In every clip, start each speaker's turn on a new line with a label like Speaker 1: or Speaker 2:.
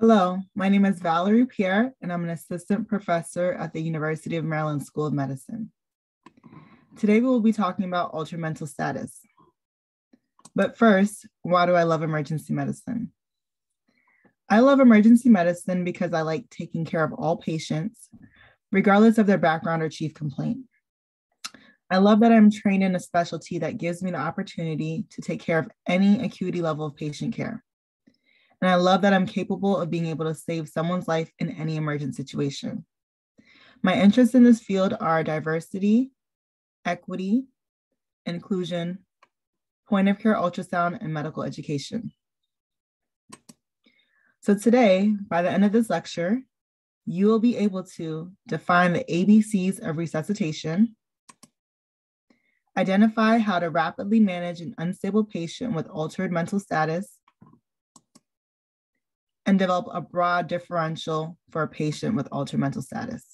Speaker 1: Hello, my name is Valerie Pierre, and I'm an assistant professor at the University of Maryland School of Medicine. Today, we will be talking about altered mental status. But first, why do I love emergency medicine? I love emergency medicine because I like taking care of all patients, regardless of their background or chief complaint. I love that I'm trained in a specialty that gives me the opportunity to take care of any acuity level of patient care. And I love that I'm capable of being able to save someone's life in any emergent situation. My interests in this field are diversity, equity, inclusion, point of care ultrasound, and medical education. So today, by the end of this lecture, you will be able to define the ABCs of resuscitation, identify how to rapidly manage an unstable patient with altered mental status, and develop a broad differential for a patient with altered mental status.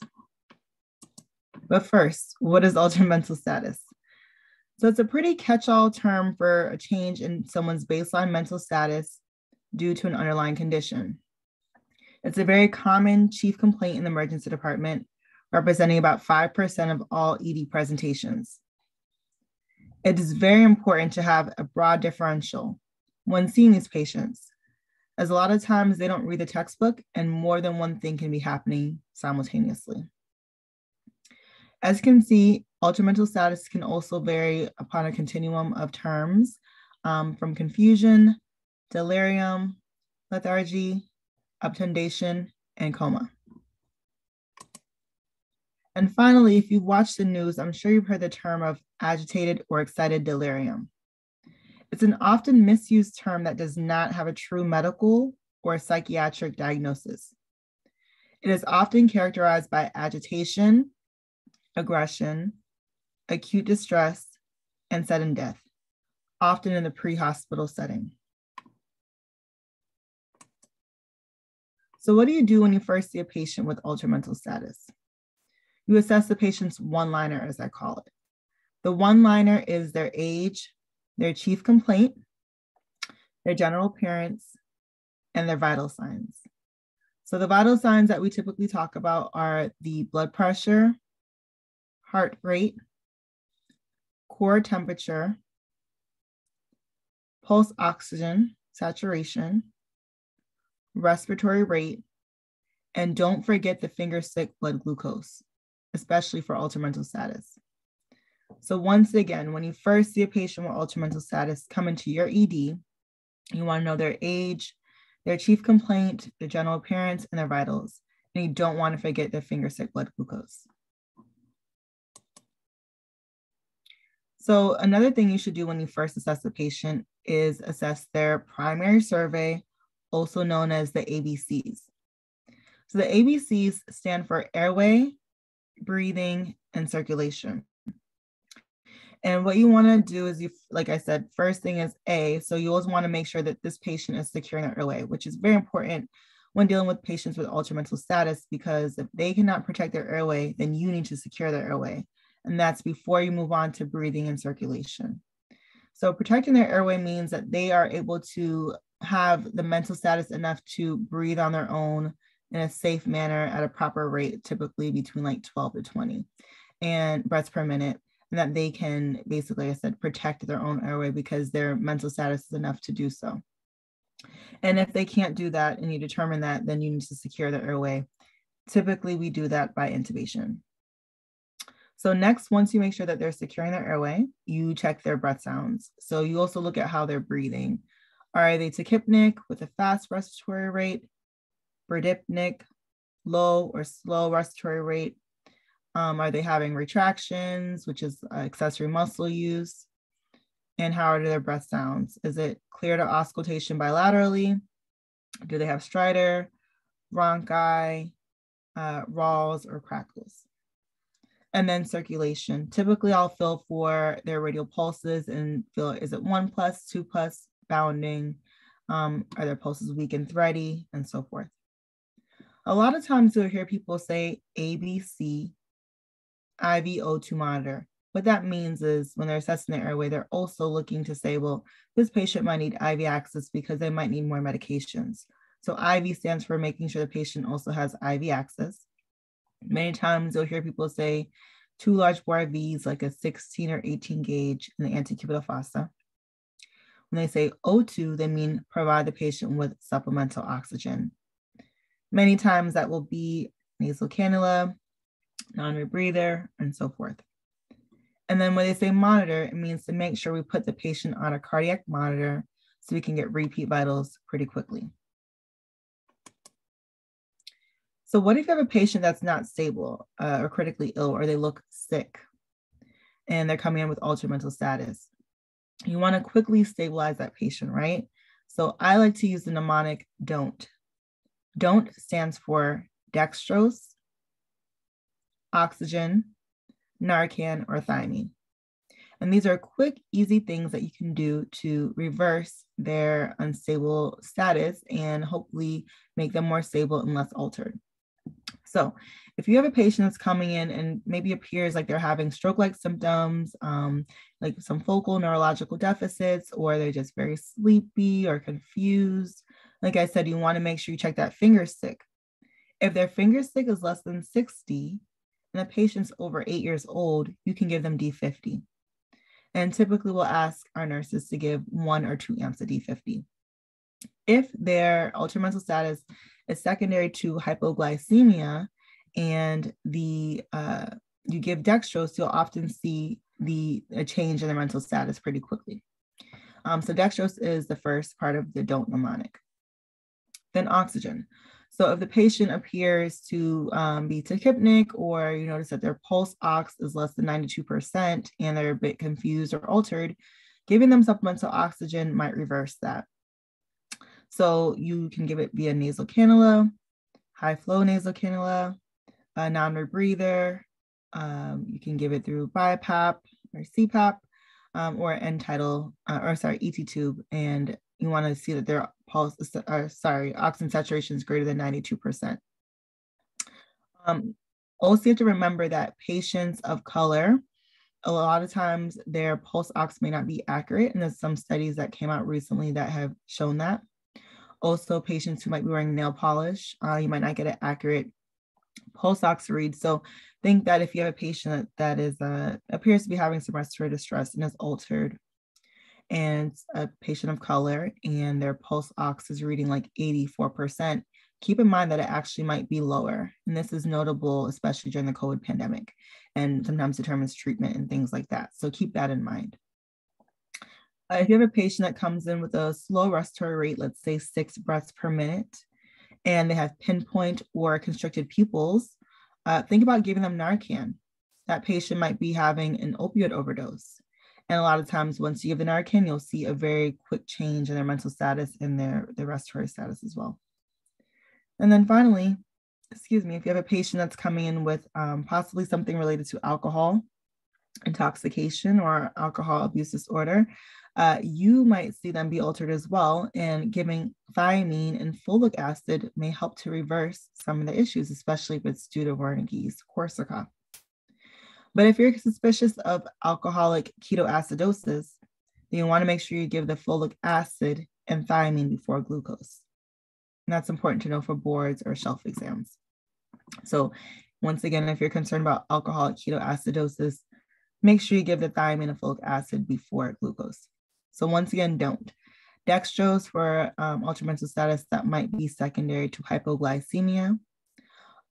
Speaker 1: But first, what is altered mental status? So it's a pretty catch-all term for a change in someone's baseline mental status due to an underlying condition. It's a very common chief complaint in the emergency department, representing about 5% of all ED presentations. It is very important to have a broad differential when seeing these patients as a lot of times they don't read the textbook and more than one thing can be happening simultaneously. As you can see, altered mental status can also vary upon a continuum of terms um, from confusion, delirium, lethargy, obtundation, and coma. And finally, if you've watched the news, I'm sure you've heard the term of agitated or excited delirium. It's an often misused term that does not have a true medical or psychiatric diagnosis. It is often characterized by agitation, aggression, acute distress, and sudden death, often in the pre hospital setting. So, what do you do when you first see a patient with altered mental status? You assess the patient's one liner, as I call it. The one liner is their age, their chief complaint, their general appearance, and their vital signs. So the vital signs that we typically talk about are the blood pressure, heart rate, core temperature, pulse oxygen saturation, respiratory rate, and don't forget the finger stick blood glucose, especially for altered mental status. So once again, when you first see a patient with altered mental status come into your ED, you want to know their age, their chief complaint, their general appearance, and their vitals. And you don't want to forget their finger stick blood glucose. So another thing you should do when you first assess the patient is assess their primary survey, also known as the ABCs. So the ABCs stand for airway, breathing, and circulation. And what you want to do is you, like I said, first thing is A. So you always want to make sure that this patient is securing their airway, which is very important when dealing with patients with altered mental status, because if they cannot protect their airway, then you need to secure their airway. And that's before you move on to breathing and circulation. So protecting their airway means that they are able to have the mental status enough to breathe on their own in a safe manner at a proper rate, typically between like 12 to 20 and breaths per minute and that they can basically, like I said, protect their own airway because their mental status is enough to do so. And if they can't do that and you determine that, then you need to secure the airway. Typically, we do that by intubation. So next, once you make sure that they're securing their airway, you check their breath sounds. So you also look at how they're breathing. Are they tachypneic with a fast respiratory rate, bradypneic, low or slow respiratory rate, um, are they having retractions, which is accessory muscle use? And how are their breath sounds? Is it clear to auscultation bilaterally? Do they have stridor, rhonchi, uh, rales, or crackles? And then circulation. Typically, I'll feel for their radial pulses and feel is it one plus, two plus, bounding? Um, are their pulses weak and thready, and so forth. A lot of times you'll hear people say ABC IV O2 monitor. What that means is when they're assessing the airway, they're also looking to say, well, this patient might need IV access because they might need more medications. So IV stands for making sure the patient also has IV access. Many times you'll hear people say two large bore IVs, like a 16 or 18 gauge in the antecubital fossa. When they say O2, they mean provide the patient with supplemental oxygen. Many times that will be nasal cannula, non-rebreather, and so forth. And then when they say monitor, it means to make sure we put the patient on a cardiac monitor so we can get repeat vitals pretty quickly. So what if you have a patient that's not stable uh, or critically ill or they look sick and they're coming in with altered mental status? You want to quickly stabilize that patient, right? So I like to use the mnemonic DON'T. DON'T stands for dextrose, oxygen, Narcan, or thiamine. And these are quick, easy things that you can do to reverse their unstable status and hopefully make them more stable and less altered. So, if you have a patient that's coming in and maybe appears like they're having stroke like symptoms, um, like some focal neurological deficits, or they're just very sleepy or confused, like I said, you want to make sure you check that finger stick. If their finger stick is less than 60 and the patient's over eight years old, you can give them D50. And typically we'll ask our nurses to give one or two amps of D50. If their altered mental status is secondary to hypoglycemia and the uh, you give dextrose, you'll often see the a change in the mental status pretty quickly. Um, so dextrose is the first part of the don't mnemonic. Then oxygen. So if the patient appears to um, be tachypneic or you notice that their pulse ox is less than 92% and they're a bit confused or altered, giving them supplemental oxygen might reverse that. So you can give it via nasal cannula, high flow nasal cannula, a non-rebreather. Um, you can give it through BiPAP or CPAP um, or end tidal, uh, or sorry, ET tube, and you want to see that their pulse, uh, sorry, oxygen saturation is greater than 92%. Um, also, you have to remember that patients of color, a lot of times their pulse ox may not be accurate, and there's some studies that came out recently that have shown that. Also, patients who might be wearing nail polish, uh, you might not get an accurate pulse ox read. So think that if you have a patient that is uh, appears to be having some respiratory distress and is altered and a patient of color and their pulse ox is reading like 84%, keep in mind that it actually might be lower. And this is notable, especially during the COVID pandemic, and sometimes determines treatment and things like that. So keep that in mind. Uh, if you have a patient that comes in with a slow respiratory rate, let's say six breaths per minute, and they have pinpoint or constricted pupils, uh, think about giving them Narcan. That patient might be having an opioid overdose. And a lot of times, once you give the Narcan, you'll see a very quick change in their mental status and their, their respiratory status as well. And then finally, excuse me, if you have a patient that's coming in with um, possibly something related to alcohol intoxication or alcohol abuse disorder, uh, you might see them be altered as well. And giving thiamine and folic acid may help to reverse some of the issues, especially if it's due to Wernicke's Korsakoff. But if you're suspicious of alcoholic ketoacidosis, then you want to make sure you give the folic acid and thiamine before glucose. And that's important to know for boards or shelf exams. So, once again, if you're concerned about alcoholic ketoacidosis, make sure you give the thiamine and folic acid before glucose. So, once again, don't. Dextrose for um, altered mental status that might be secondary to hypoglycemia,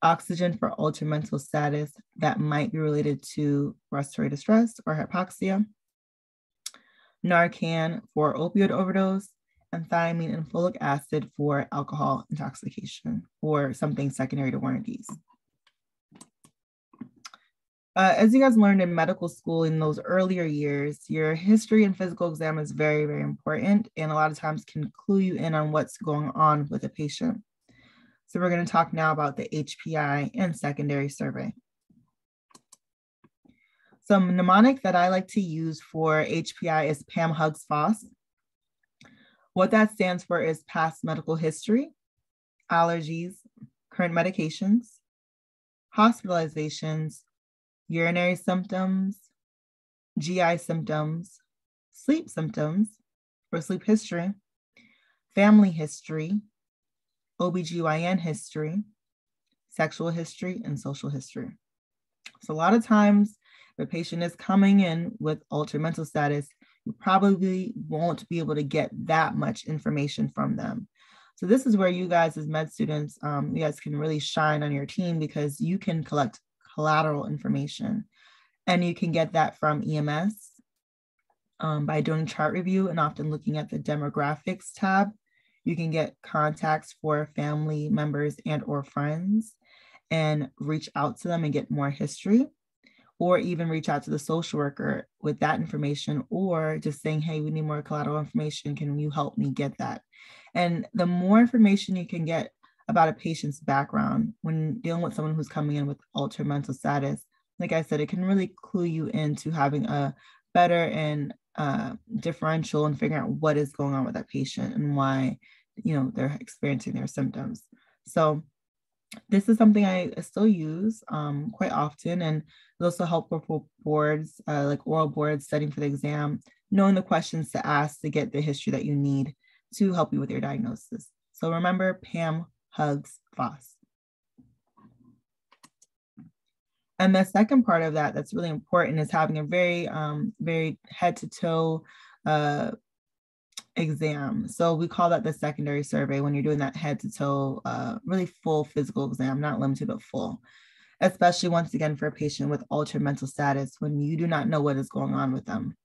Speaker 1: oxygen for altered mental status that might be related to respiratory distress or hypoxia, Narcan for opioid overdose, and thiamine and folic acid for alcohol intoxication or something secondary to Wernicke's. Uh, as you guys learned in medical school in those earlier years, your history and physical exam is very, very important and a lot of times can clue you in on what's going on with a patient. So we're going to talk now about the HPI and secondary survey. Some mnemonic that I like to use for HPI is Pam Hugs Foss. What that stands for is past medical history, allergies, current medications, hospitalizations, urinary symptoms, GI symptoms, sleep symptoms or sleep history, family history, OBGYN history, sexual history, and social history. So a lot of times, if a patient is coming in with altered mental status, you probably won't be able to get that much information from them. So this is where you guys as med students, um, you guys can really shine on your team because you can collect collateral information and you can get that from EMS um, by doing chart review and often looking at the demographics tab. You can get contacts for family members and or friends and reach out to them and get more history or even reach out to the social worker with that information or just saying hey we need more collateral information. Can you help me get that? And the more information you can get about a patient's background when dealing with someone who's coming in with altered mental status like i said it can really clue you into having a better and uh, differential and figuring out what is going on with that patient and why you know they're experiencing their symptoms so this is something I still use um, quite often, and it's also helpful for boards, uh, like oral boards, studying for the exam, knowing the questions to ask to get the history that you need to help you with your diagnosis. So remember Pam Hugs Foss. And the second part of that that's really important is having a very, um, very head to toe uh, exam. So we call that the secondary survey when you're doing that head to toe, uh, really full physical exam, not limited, but full. Especially once again for a patient with altered mental status when you do not know what is going on with them.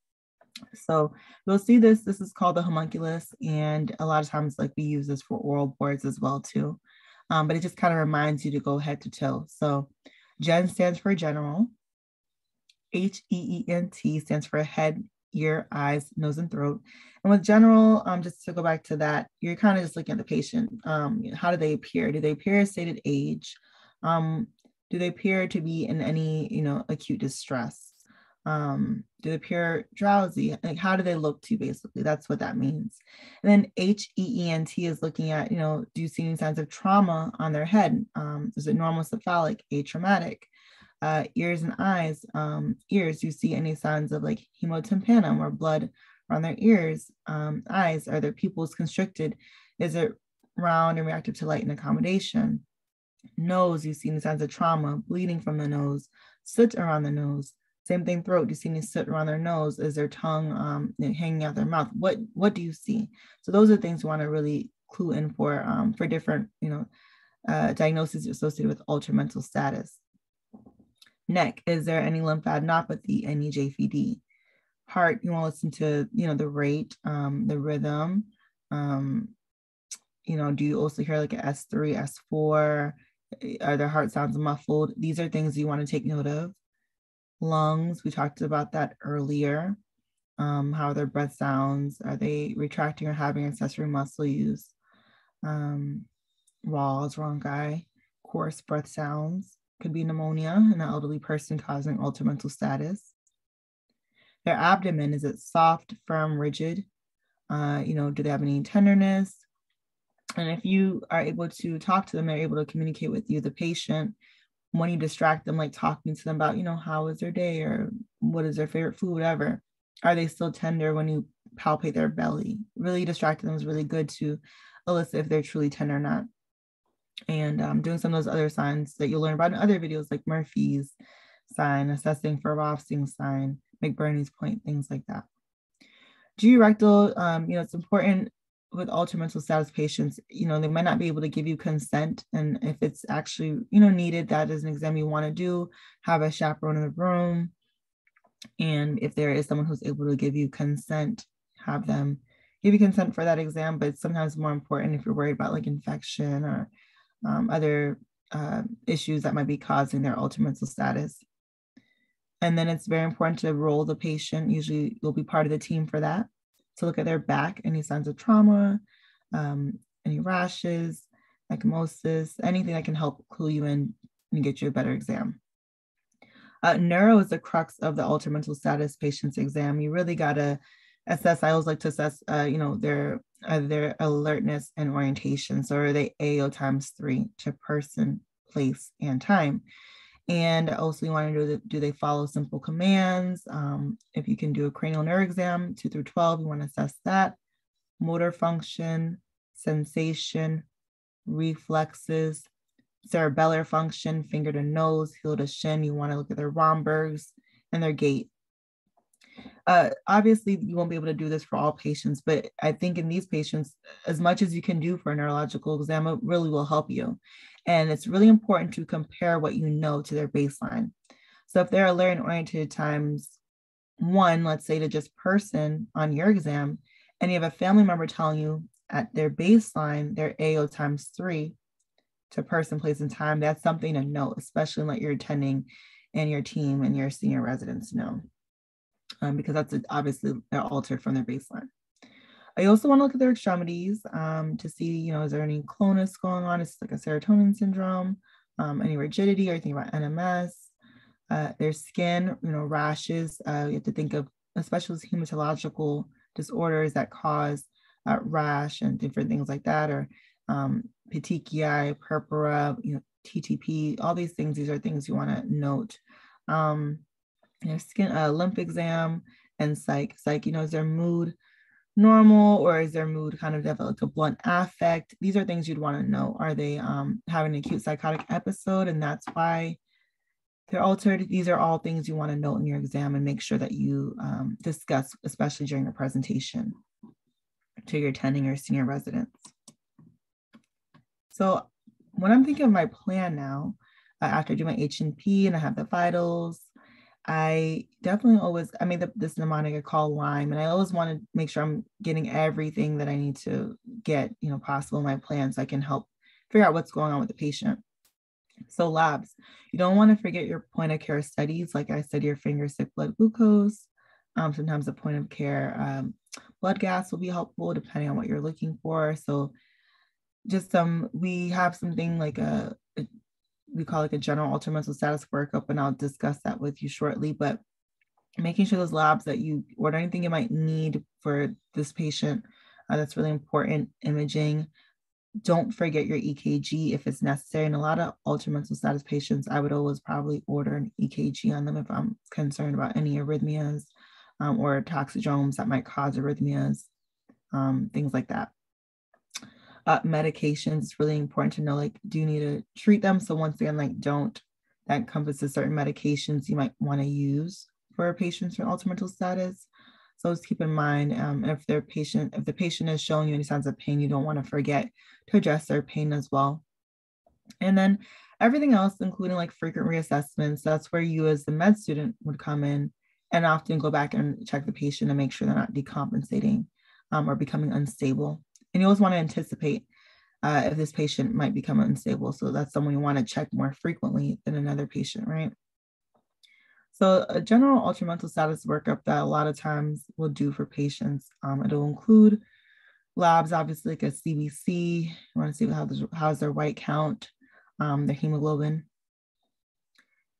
Speaker 1: So you'll see this. This is called the homunculus, and a lot of times, like we use this for oral boards as well too. Um, but it just kind of reminds you to go head to toe. So GEN stands for general. H E E N T stands for head, ear, eyes, nose, and throat. And with general, um, just to go back to that, you're kind of just looking at the patient. Um, how do they appear? Do they appear at stated age? Um, do they appear to be in any, you know, acute distress? Um, do they appear drowsy? Like, how do they look to basically? That's what that means. And then H E E N T is looking at, you know, do you see any signs of trauma on their head? Um, is it normocephalic, atraumatic? uh, ears and eyes, um, ears, you see any signs of like hemotympanum or blood around their ears, um, eyes, are their pupils constricted? Is it round and reactive to light and accommodation? Nose, you see any signs of trauma, bleeding from the nose, soot around the nose. Same thing, throat. Do you see any soot around their nose? Is their tongue um, hanging out their mouth? What What do you see? So those are things you want to really clue in for um, for different, you know, uh, diagnoses associated with altered mental status. Neck, is there any lymphadenopathy, any JVD? Heart, you want to listen to, you know, the rate, um, the rhythm. Um, you know, do you also hear like an S3, S4? Are their heart sounds muffled? These are things you want to take note of. Lungs, we talked about that earlier. Um, how their breath sounds. Are they retracting or having accessory muscle use? Um, walls, rhonchi, coarse breath sounds could be pneumonia in an elderly person causing altered mental status. Their abdomen, is it soft, firm, rigid? Uh, you know, do they have any tenderness? And if you are able to talk to them, they're able to communicate with you, the patient, when you distract them, like talking to them about, you know, how was their day or what is their favorite food, whatever. Are they still tender when you palpate their belly? Really distracting them is really good to elicit if they're truly tender or not and um, doing some of those other signs that you'll learn about in other videos like Murphy's sign, assessing for Rovsing's sign, McBurney's point, things like that. GE rectal, um, you know, it's important with altered mental status patients, you know, they might not be able to give you consent. And if it's actually, you know, needed, that is an exam you want to do, have a chaperone in the room. And if there is someone who's able to give you consent, have them give you consent for that exam. But it's sometimes more important if you're worried about like infection or um, other uh, issues that might be causing their altered mental status. And then it's very important to roll the patient. Usually you'll be part of the team for that. To look at their back, any signs of trauma, um, any rashes, ecchymosis, anything that can help clue you in and get you a better exam. Uh, neuro is the crux of the altered mental status patient's exam. You really got to assess. I always like to assess, uh, you know, their uh, their alertness and orientation. So are they AO times three to person, place, and time? And also you want to know, do they follow simple commands? Um, if you can do a cranial nerve exam, two through 12, you want to assess that. Motor function, sensation, reflexes, cerebellar function, finger to nose, heel to shin. You want to look at their Rombergs and their gait. Uh, obviously, you won't be able to do this for all patients, but I think in these patients, as much as you can do for a neurological exam, it really will help you. And it's really important to compare what you know to their baseline. So if they're a learning oriented times one, let's say to just person on your exam, and you have a family member telling you at their baseline, their AO times three to person, place, and time, that's something to note, especially like you're attending and your team and your senior residents know, um, because that's obviously they're altered from their baseline. I also want to look at their extremities um, to see, you know, is there any clonus going on? It's like a serotonin syndrome, um, any rigidity, or anything about NMS. Uh, their skin, you know, rashes. Uh, you have to think of especially hematological disorders that cause uh, rash and different things like that, or um, petechiae, purpura, you know, TTP, all these things. These are things you want to note. Um, their skin, uh, lymph exam, and psych. Psych, you know, is their mood normal or is their mood kind of developed a blunt affect? These are things you'd want to know. Are they um, having an acute psychotic episode and that's why they're altered? These are all things you want to note in your exam and make sure that you um, discuss, especially during a presentation to your attending or senior residents. So when I'm thinking of my plan now, uh, after I do my H&P and I have the vitals, I definitely always, I made the, this mnemonic called Lime, and I always want to make sure I'm getting everything that I need to get, you know, possible in my plan so I can help figure out what's going on with the patient. So labs, you don't want to forget your point of care studies. Like I said, your finger stick blood glucose. Um, sometimes the point of care um, blood gas will be helpful depending on what you're looking for. So just some, we have something like a, a we call it a general altered mental status workup, and I'll discuss that with you shortly. But making sure those labs that you order anything you might need for this patient, uh, that's really important. Imaging. Don't forget your EKG if it's necessary. And a lot of altered mental status patients, I would always probably order an EKG on them if I'm concerned about any arrhythmias um, or toxidromes that might cause arrhythmias, um, things like that uh, medications, it's really important to know like, do you need to treat them? So once again, like don't, that encompasses certain medications you might want to use for patients with altered mental status. So just keep in mind um, if their patient, if the patient is showing you any signs of pain, you don't want to forget to address their pain as well. And then everything else, including like frequent reassessments, that's where you as the med student would come in and often go back and check the patient and make sure they're not decompensating um, or becoming unstable. And you always want to anticipate uh, if this patient might become unstable. So that's someone you want to check more frequently than another patient, right? So a general altered mental status workup that a lot of times will do for patients, um, it'll include labs, obviously like a CBC, you want to see how how's their white count, um, their hemoglobin.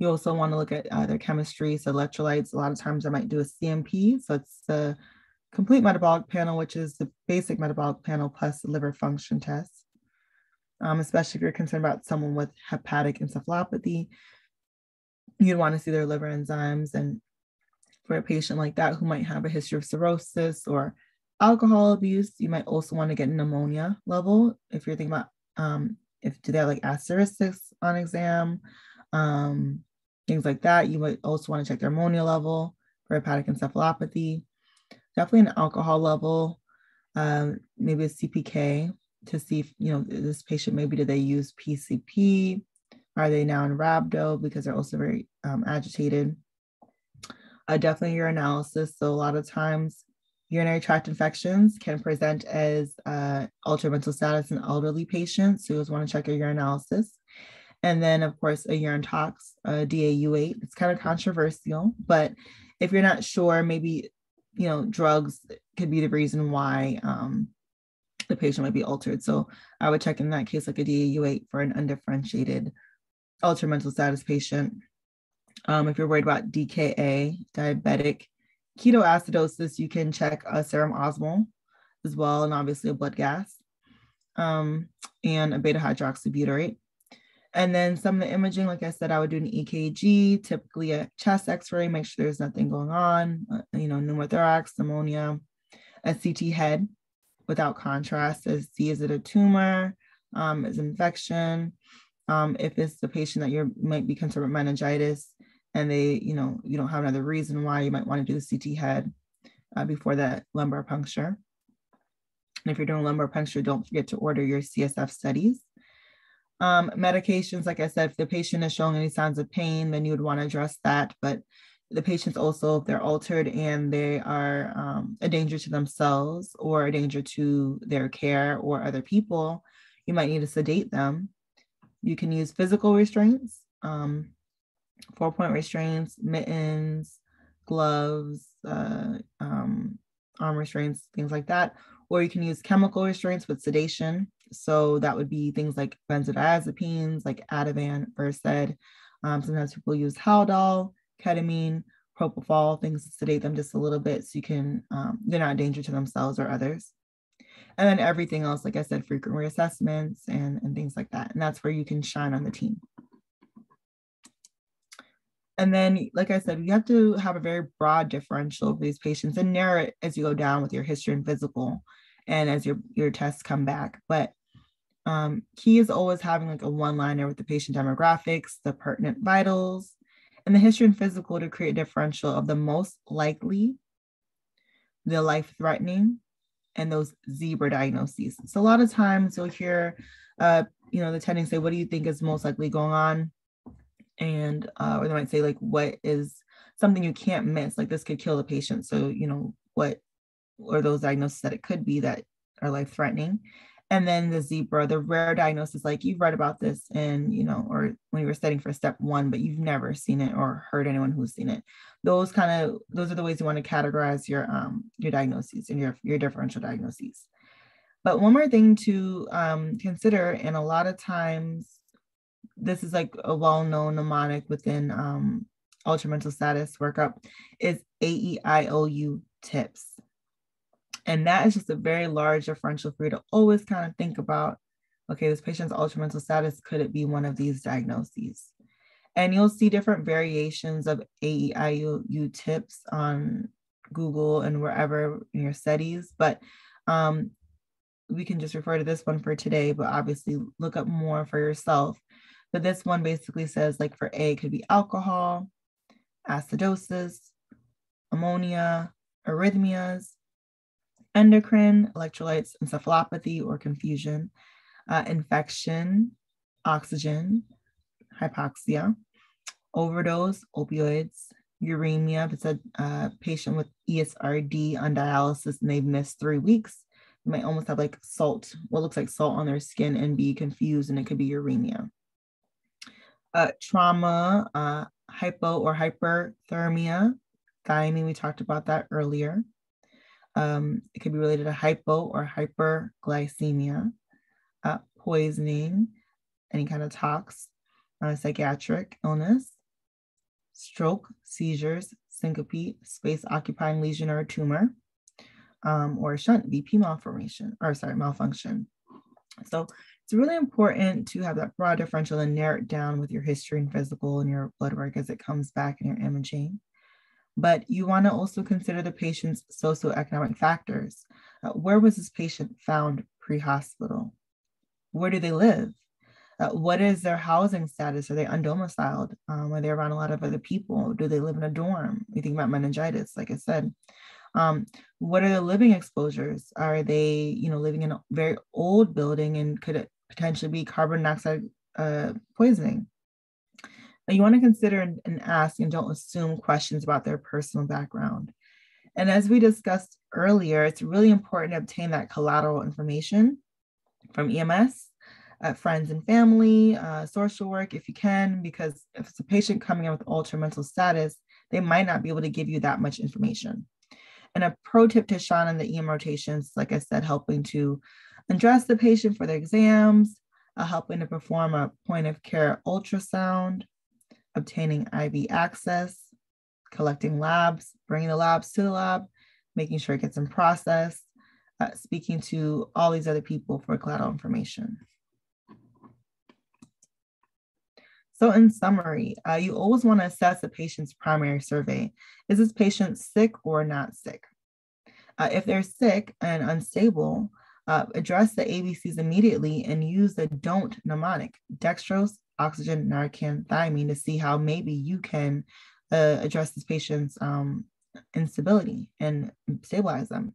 Speaker 1: You also want to look at uh, their chemistry, so electrolytes. A lot of times I might do a CMP, so it's the complete metabolic panel, which is the basic metabolic panel plus liver function test. Um, especially if you're concerned about someone with hepatic encephalopathy, you'd want to see their liver enzymes. And for a patient like that who might have a history of cirrhosis or alcohol abuse, you might also want to get ammonia level if you're thinking about um, if do they have like asterixis on exam, um, things like that. You might also want to check their ammonia level for hepatic encephalopathy definitely an alcohol level, um, maybe a CPK to see if, you know, this patient, maybe do they use PCP? Are they now in rhabdo because they're also very um, agitated? Uh, definitely urinalysis. So a lot of times urinary tract infections can present as uh, altered mental status in elderly patients. So you always want to check your urinalysis. And then, of course, a urine tox, a DAU8. It's kind of controversial, but if you're not sure, maybe you know, drugs could be the reason why um, the patient might be altered. So I would check in that case like a DAU8 for an undifferentiated altered mental status patient. Um, if you're worried about DKA, diabetic ketoacidosis, you can check a serum osmol as well, and obviously a blood gas um, and a beta hydroxybutyrate. And then some of the imaging, like I said, I would do an EKG, typically a chest x-ray, make sure there's nothing going on, uh, you know, pneumothorax, pneumonia, a CT head without contrast to see is it a tumor, um, is infection. Um, if it's the patient that you might be concerned with meningitis and they, you know, you don't have another reason why you might want to do the CT head uh, before that lumbar puncture. And if you're doing lumbar puncture, don't forget to order your CSF studies. Um, medications, like I said, if the patient is showing any signs of pain, then you would want to address that. But the patients also, if they're altered and they are um, a danger to themselves or a danger to their care or other people, you might need to sedate them. You can use physical restraints, um, four point restraints, mittens, gloves, uh, um, arm restraints, things like that. Or you can use chemical restraints with sedation. So that would be things like benzodiazepines, like Ativan, Versed. Um, sometimes people use Haldol, ketamine, propofol, things to sedate them just a little bit so you can, um, they're not a danger to themselves or others. And then everything else, like I said, frequent reassessments and, and things like that. And that's where you can shine on the team. And then, like I said, you have to have a very broad differential of these patients and narrow it as you go down with your history and physical and as your, your tests come back. But um, key is always having like a one liner with the patient demographics, the pertinent vitals, and the history and physical to create differential of the most likely, the life threatening, and those zebra diagnoses. So a lot of times you'll hear, uh, you know, the attending say, "What do you think is most likely going on?" And uh, or they might say, like, "What is something you can't miss? Like this could kill the patient." So you know what, or those diagnoses that it could be that are life threatening. And then the zebra, the rare diagnosis, like you've read about this in, you know, or when you were studying for step one, but you've never seen it or heard anyone who's seen it. Those kind of those are the ways you want to categorize your um your diagnoses and your your differential diagnoses. But one more thing to um, consider, and a lot of times this is like a well-known mnemonic within um, ultra mental status workup, is AEIOU tips. And that is just a very large differential for you to always kind of think about okay, this patient's ultra mental status, could it be one of these diagnoses? And you'll see different variations of AEIU tips on Google and wherever in your studies, but um, we can just refer to this one for today, but obviously look up more for yourself. But this one basically says, like for A, could be alcohol, acidosis, ammonia, arrhythmias, endocrine, electrolytes, encephalopathy or confusion, uh, infection, oxygen, hypoxia, overdose, opioids, uremia. If it's a uh, patient with ESRD on dialysis and they've missed three weeks, they might almost have like salt, what looks like salt on their skin and be confused, and it could be uremia. Uh, trauma, uh, hypo or hyperthermia, thiamine, we talked about that earlier. Um, it could be related to hypo or hyperglycemia, uh, poisoning, any kind of tox, uh, psychiatric illness, stroke, seizures, syncope, space occupying lesion or tumor, um, or shunt VP malformation, or sorry, malfunction. So it's really important to have that broad differential and narrow it down with your history and physical and your blood work as it comes back in your imaging but you want to also consider the patient's socioeconomic factors. Uh, where was this patient found pre-hospital? Where do they live? Uh, what is their housing status? Are they undomiciled? Um, are they around a lot of other people? Do they live in a dorm? You think about meningitis, like I said. Um, what are the living exposures? Are they, you know, living in a very old building and could it potentially be carbon dioxide uh, poisoning? You want to consider and, and ask and don't assume questions about their personal background. And as we discussed earlier, it's really important to obtain that collateral information from EMS, uh, friends and family, uh, social work if you can, because if it's a patient coming in with altered mental status, they might not be able to give you that much information. And a pro tip to Sean on the EM rotations, like I said, helping to address the patient for their exams, uh, helping to perform a point of care ultrasound, obtaining IV access, collecting labs, bringing the labs to the lab, making sure it gets in process, uh, speaking to all these other people for collateral information. So in summary, uh, you always want to assess a patient's primary survey. Is this patient sick or not sick? Uh, if they're sick and unstable, Uh, address the ABCs immediately and use the don't mnemonic, dextrose, oxygen, Narcan, thiamine to see how maybe you can uh, address this patient's um, instability and stabilize them.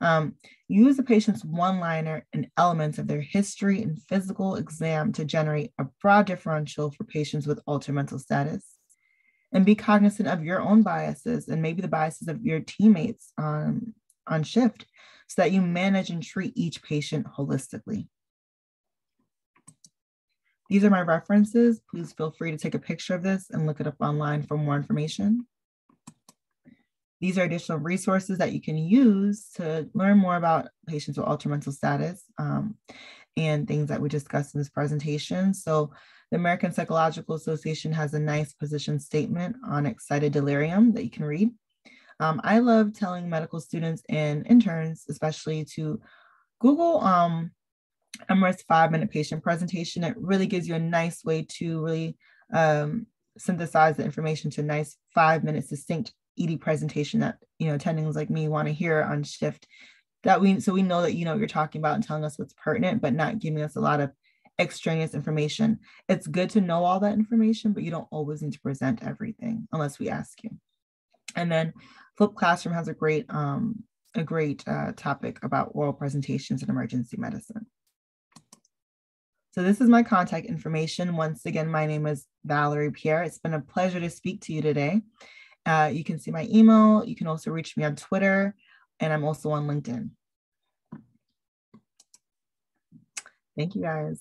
Speaker 1: Um, use the patient's one liner and elements of their history and physical exam to generate a broad differential for patients with altered mental status. And be cognizant of your own biases and maybe the biases of your teammates on, on shift so that you manage and treat each patient holistically. These are my references. Please feel free to take a picture of this and look it up online for more information. These are additional resources that you can use to learn more about patients with altered mental status um, and things that we discussed in this presentation. So the American Psychological Association has a nice position statement on excited delirium that you can read. Um, I love telling medical students and interns, especially to Google um, MRIS five minute patient presentation. It really gives you a nice way to really um, synthesize the information to a nice five minute succinct ED presentation that you know attendings like me want to hear on shift. That we so we know that you know what you're talking about and telling us what's pertinent, but not giving us a lot of extraneous information. It's good to know all that information, but you don't always need to present everything unless we ask you. And then Flip Classroom has a great um, a great uh, topic about oral presentations in emergency medicine. So this is my contact information. Once again, my name is Valerie Pierre. It's been a pleasure to speak to you today. Uh, you can see my email. You can also reach me on Twitter, and I'm also on LinkedIn. Thank you guys.